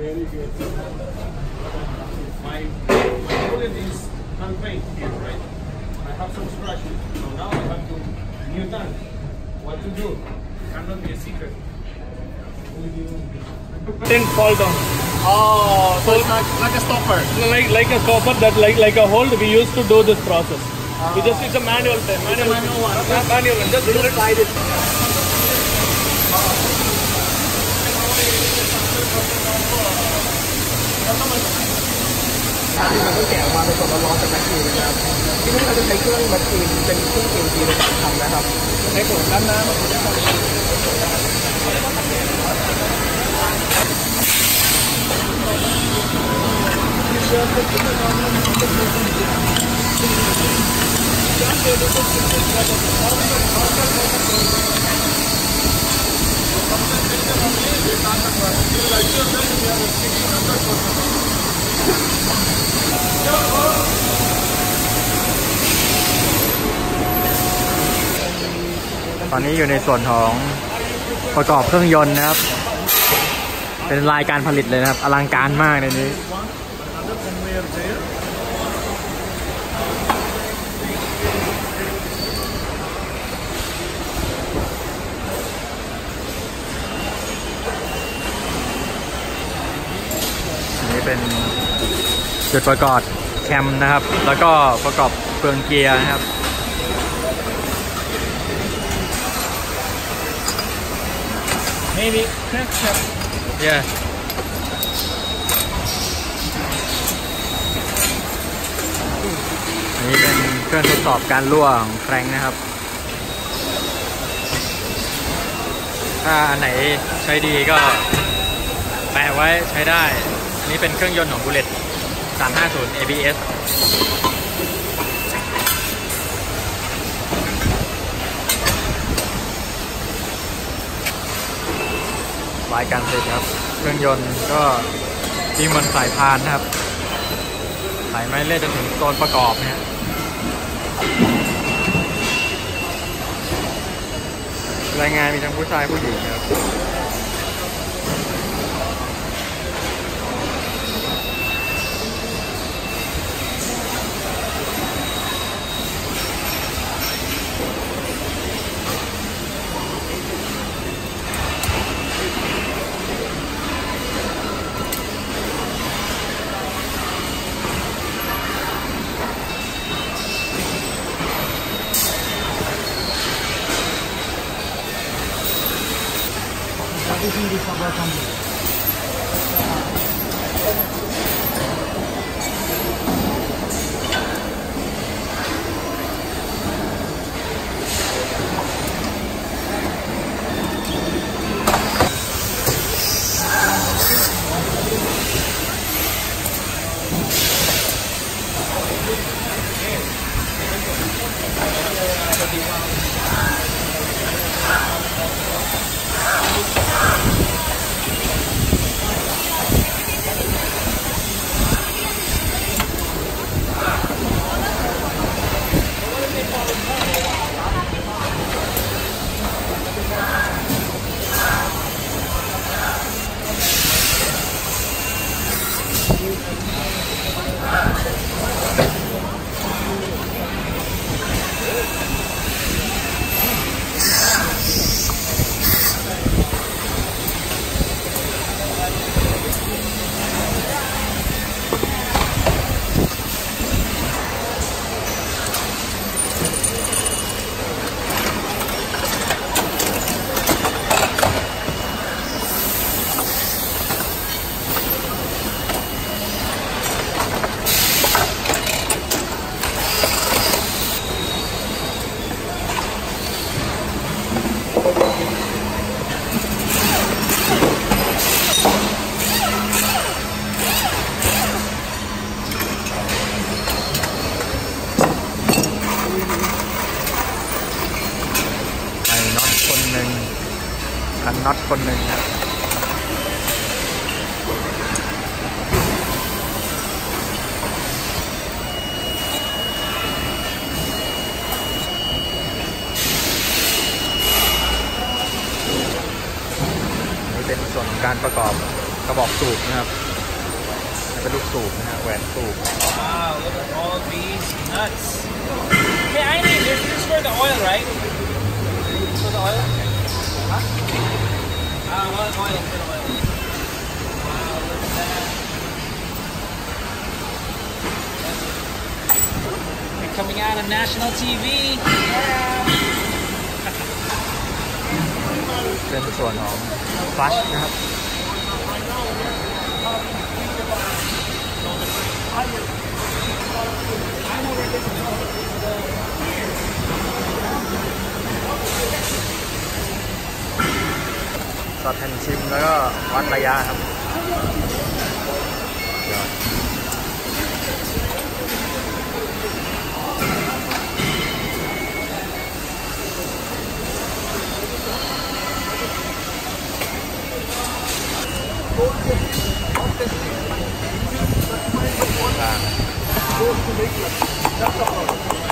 Very good. My my bullet is unpaid here, right? I have some scratches. So now I have to new tank. What to do? Cannot be a secret. Didn't fall down. Oh, so it's like, like a stopper. Like like a copper that like like a hold. We used to do this process. We just it's a manual thing. Manual, manual one. Yeah, manual one. Just do it. Slide it. อันนี้มันก็แกะออกมาเป็นสดร้อนๆจากแมชชีนนะครั ตอนนี้อยู่ในส่วนของประกอบเครื่องยนต์นะครับ เป็นรายการผลิตเลยนะครับ อลังการมากในนี้ นนี้เป็นจุดประกอบแคมนะครับ แล้วก็ประกอบเฟืองเกียร์นะครับ Maybe next step. Yeah. อันนี้เป็นเครื่องทดสอบการรั่วของแครงนะครับ ถ้าอันไหนใช้ดีก็แปะไว้ใช้ได้อั นี้เป็นเครื่องยนต์ของ Bullet 350 ABS รายการผลิตครับ เครื่องยนต์ก็ที่มันสายพานนะครับ สายไม้เลื่อจนถึงโซนประกอบเนะฮะรายงานมีทั้งผู้ชายผู้หญิงครับ ใน็อตคนหนึ่งนะเป็นส่วนของการประกอบกระบอกสูบนะครับเป็นลูกสูบนะฮะแหวนสูบ Wow look at all these nuts Hey I mean this is for the oil right Wow, coming out on national TV. Yeah. เป็นส่วนของฟลัชนะครับ I'm already สอดแผ่นชิมแล้วก็วัดระยะครับครั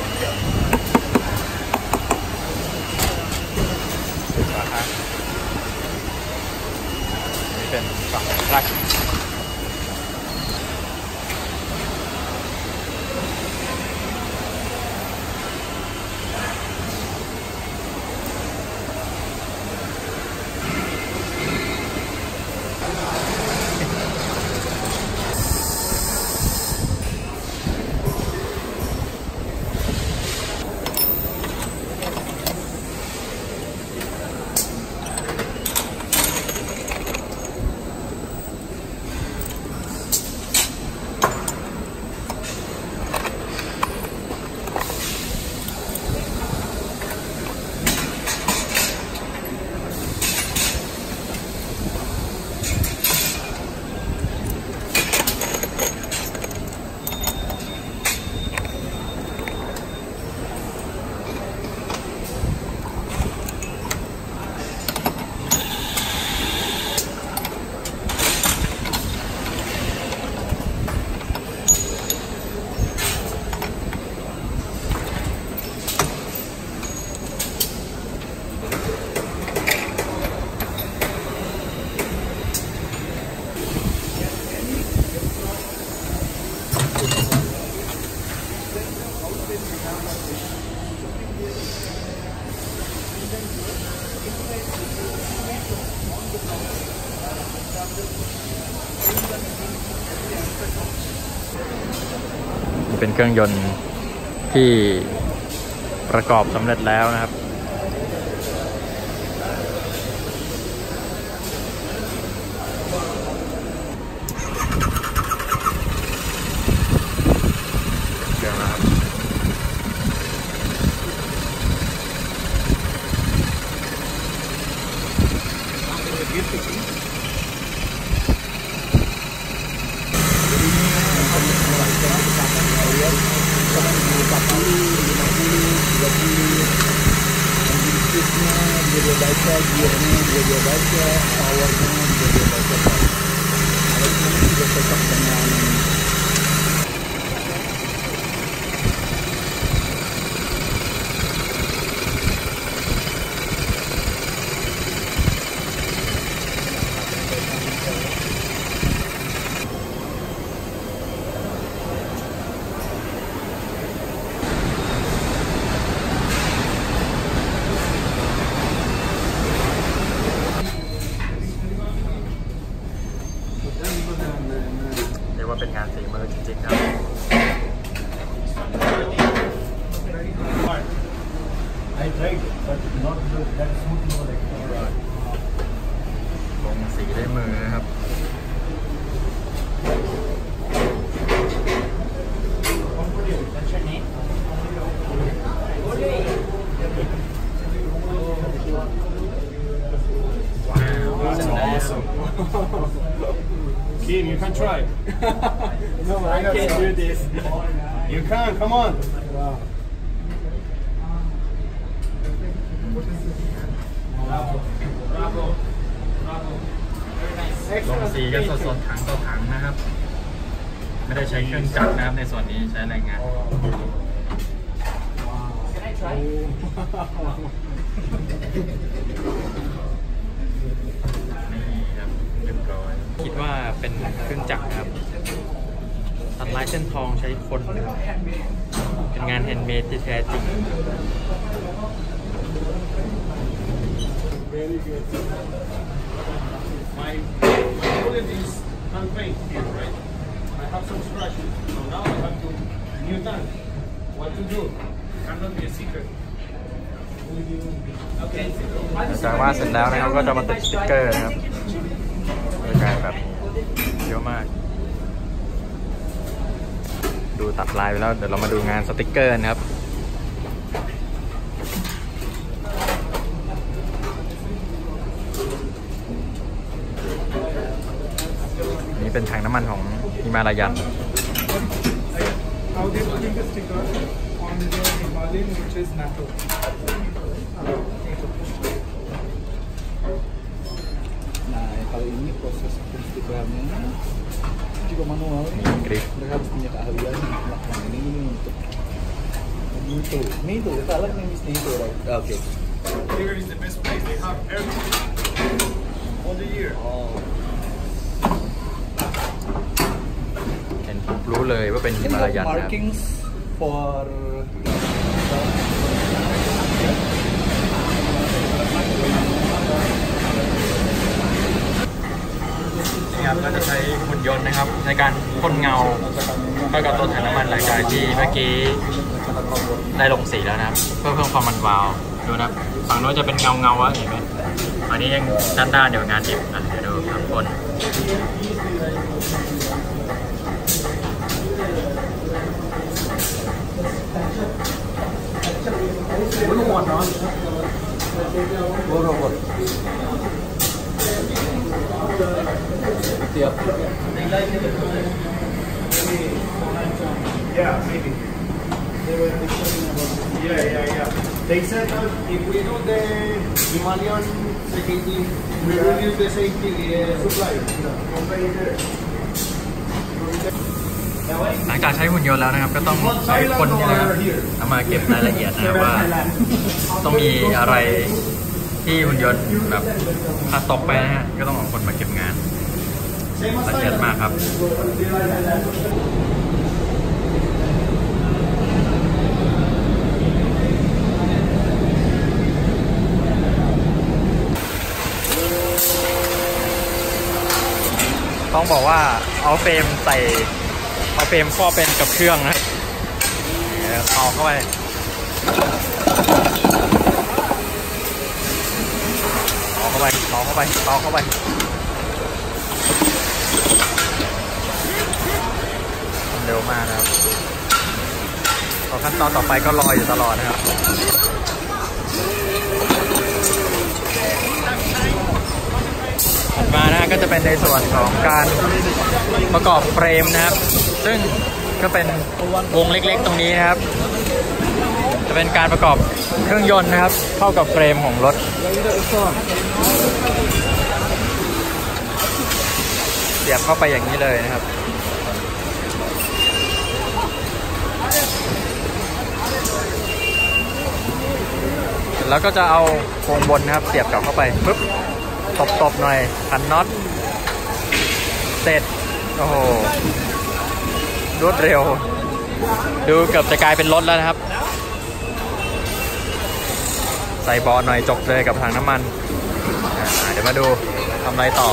บ 来。 เครื่องยนต์ที่ประกอบสำเร็จแล้วนะครับ ใช้เครื่องจักรนะครับในส่วนนี้ใช้แรงงาน นี่ครับเรียบร้อย คิดว่าเป็นเครื่องจักรครับ ตัดลายเส้นทองใช้คนเป็นงานแฮนด์เมดที่แท้จริง Very good. My, my bullet is unpainted here, right? Have some scratches. So now I have to new tank. What to do? Cannot be a secret. Okay. ทาเสร็จแล้วนะครับก็จะมาติดสติ๊กเกอร์นะครับบรรยากาศแบบเยอะมาก ดูตัดลายไปแล้วเดี๋ยวเรามาดูงานสติ๊กเกอร์นะครับนี่เป็นถังน้ำมันของ Himalayan. Nah, ya, kalau ini proses stikernya juga manual. Harus punya keahlian melakukan ini untuk itu. Ini itu, kita lihat itu. Oke. Okay. Here is the best place. They have all the year. Oh. รู้เลยว่าเป็นฮิ ini มาลายัน have นะครับ markings for นี่ครับก็จะใช้หุ่นยนต์นะครับ ในการพ่นเงาเข้ากับต้นถังน้ำมันหลังจากที่เมื่อกี้ได้ลงสีแล้วนะครับ เพื่อเพิ่มความมันวาวดูนะครับฝั่งโน้นจะเป็นเงาเงาๆอะเห็นไหมอันนี้ยังด้านด้านๆเดี๋ยวงานดิบอะเดี๋ยวดูครับพ่น oh robot. Tiap. Yeah, maybe. They were discussing about Yeah, yeah, yeah. They said that if we do the Himalayan we reduce the safety uh, supply. There. หลังจากใช้หุ่นยนต์แล้วนะครับ ก็ต้องใช้คนนี่นะครับเอามาเก็บรายละเอียดนะครับว่า ต้องมีอะไรที่หุ่นยนต์แบบขาดตกไปนะฮะก็ต้องเอาคนมาเก็บงานละเอียดมากครับต้องบอกว่าเอาเฟรมใส่ เอาเฟรมครอบเป็นกับเครื่องนะเดี๋ยวเอาเข้าไปเอาเข้าไปเอาเข้าไปเอาเข้าไปทำเร็วมากนะครับพอขั้นตอนต่อไปก็รออยู่ตลอดนะครับถัดมานะก็จะเป็นในส่วนของการประกอบเฟรมนะครับ ซึ่งก็เป็นวงเล็กๆตรงนี้นะครับ จะเป็นการประกอบเครื่องยนต์นะครับ เข้ากับเฟรมของรถ เสียบเข้าไปอย่างนี้เลยนะครับแล้วก็จะเอาโครงบนนะครับ เสียบกลับเข้าไปปุ๊บตบๆหน่อยขันน็อตเสร็จ โอ้โห รวดเร็ว ดูเกือบจะกลายเป็นรถแล้วนะครับ ใส่เบอหน่อยจบเลยกับถังน้ำมันอ่าเดี๋ยวมาดูทำอะไรต่อ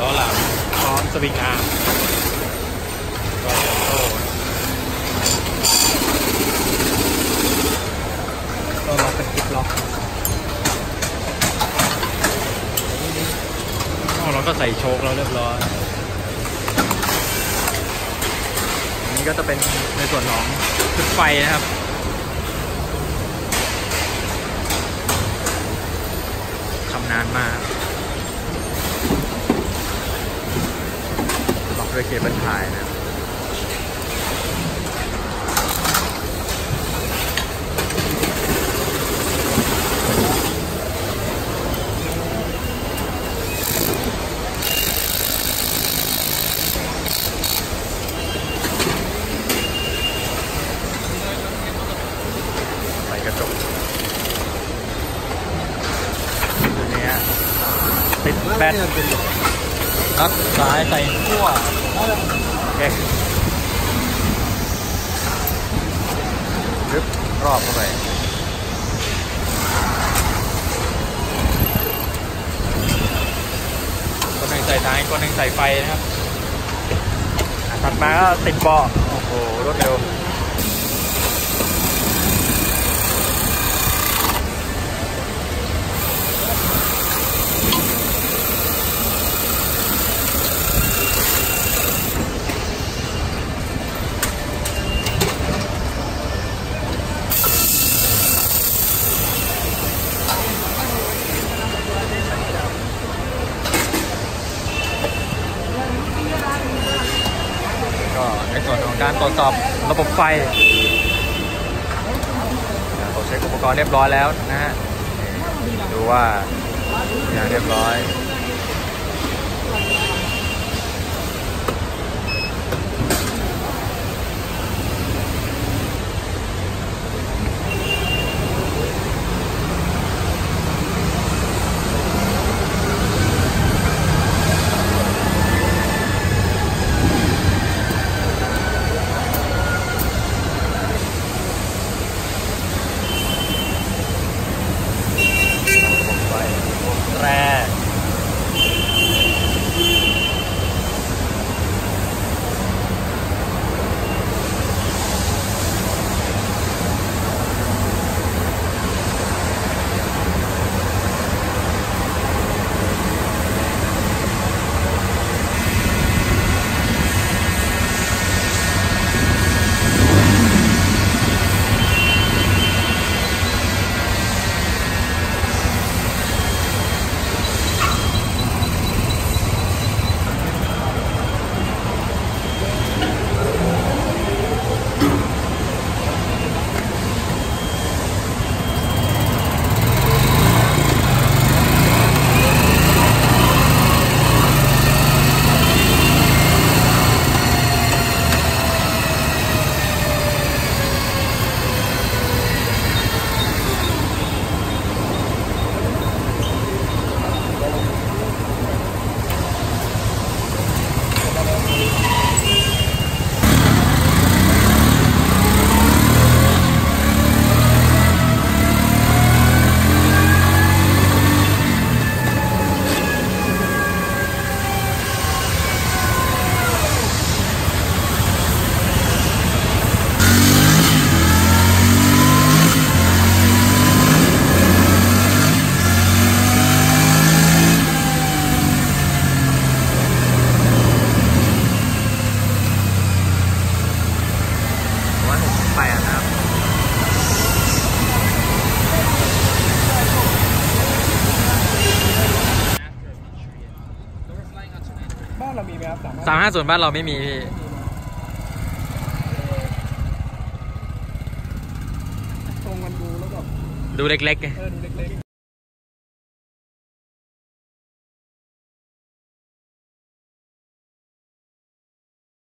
ล้อหลังพร้อมสวิงอาร์มก็โอ้ก็ล็อกเป็นคลิปล็อก อ๋อ เราก็ใส่โชคแล้วเรียบร้อยอันนี้ก็จะเป็นในส่วนของชุดไฟนะครับทำนานมากล็อกด้วยเคเบิลไทยนะครับใส่กระ แบตน็อตสายใส่ขั้วโอเครึบรอบเข้าไปคนหนึ่งใส่ท้ายคนหนึ่งใส่ไฟนะครับอะถัดมาก็ติดเบาะโอ้โหรวดเร็ว ก็ในส่วน ของการตรวจสอบระบบไฟเราเช็คอุปกรณ์เรียบร้อยแล้วนะฮะดูว่าอย่างเรียบร้อย ห้าส่วนบ้านเราไม่มีพี่ตรงมันดูแล้วแบบดูเล็กๆไง เออดูเล็กๆ